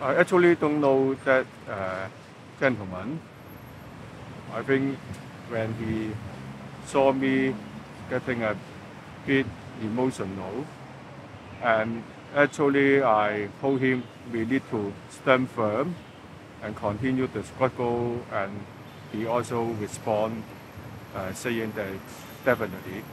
I actually don't know that uh, gentleman. I think when he saw me getting a bit emotional, and actually I told him we need to stand firm and continue the struggle, and he also respond uh, Uh, saying that definitely